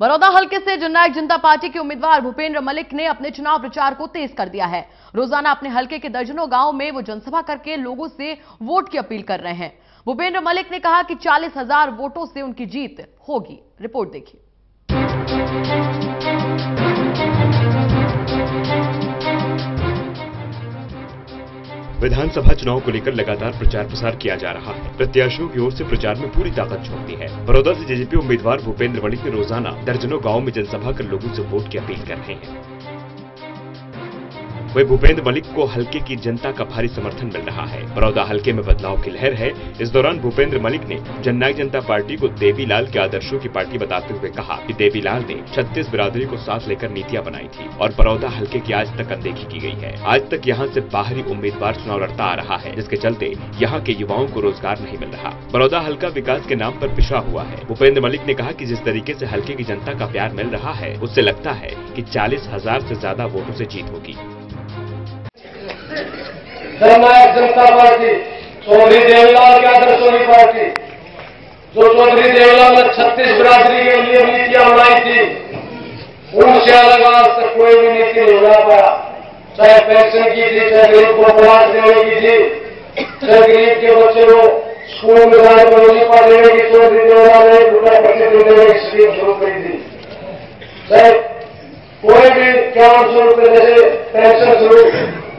बड़ौदा हल्के से जननायक जनता पार्टी के उम्मीदवार भूपेंद्र मलिक ने अपने चुनाव प्रचार को तेज कर दिया है। रोज़ाना अपने हल्के के दर्जनों गाँव में वो जनसभा करके लोगों से वोट की अपील कर रहे हैं। भूपेंद्र मलिक ने कहा कि चालीस हज़ार वोटों से उनकी जीत होगी। रिपोर्ट देखिए। विधानसभा चुनाव को लेकर लगातार प्रचार प्रसार किया जा रहा है। प्रत्याशियों की ओर से प्रचार में पूरी ताकत छोड़ती है। बड़ौदा से जेजेपी उम्मीदवार भूपेंद्र मणिक ने रोज़ाना दर्जनों गाँव में जनसभा कर लोगों से वोट की अपील कर रहे हैं। वही भूपेंद्र मलिक को हल्के की जनता का भारी समर्थन मिल रहा है। बड़ौदा हल्के में बदलाव की लहर है। इस दौरान भूपेंद्र मलिक ने जननायक जनता पार्टी को देवीलाल के आदर्शों की पार्टी बताते हुए कहा कि देवीलाल ने छत्तीस बिरादरी को साथ लेकर नीतियाँ बनाई थी और बड़ौदा हल्के की आज तक अनदेखी की गई है। आज तक यहाँ ऐसी बाहरी उम्मीदवार चुनाव लड़ता आ रहा है। जिसके चलते यहाँ के युवाओं को रोज़गार नहीं मिल रहा। बड़ौदा हल्का विकास के नाम आरोप पिछड़ा हुआ है। भूपेंद्र मलिक ने कहा की जिस तरीके ऐसी हल्के की जनता का प्यार मिल रहा है, उससे लगता है की चालीस हज़ार से ज़्यादा वोटों ऐसी जीत होगी। जननायक जनता पार्टी, चौधरी देवलाल के आदर्शों की पार्टी। जो चौधरी देवलाल ने छत्तीस बिरादरी के लिए नीतियाँ बनाई थी उनसे अलग आज तक कोई भी नीति नहीं बना पाया। चाहे पेंशन की थी, चाहे गरीब को पढ़ाई देने की थी, चाहे गरीब के बच्चे को स्कूल में जाने पर मुनीफा देने की चौधरी देवलाल ने रुपया प्रति देने की स्कीम शुरू करी थी। चाहे कोई भी इक्यावन सौ रुपये जैसे पेंशन शुरू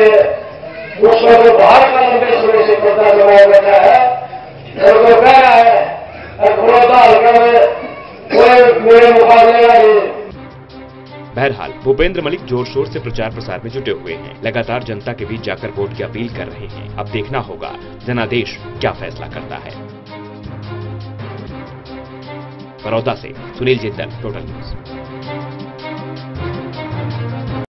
है उसमें तो बाहर का लंबे समय से पता लगाया बैठा है। और वो कह रहा है बड़ौदा हल्का में कोई मेरे मुकाबले का नहीं बहरहाल, भूपेंद्र मलिक ज़ोर शोर से प्रचार प्रसार में जुटे हुए हैं। लगातार जनता के बीच जाकर वोट की अपील कर रहे हैं। अब देखना होगा, जनादेश क्या फैसला करता है। बड़ौदा से सुनील जिंदल टोटल न्यूज़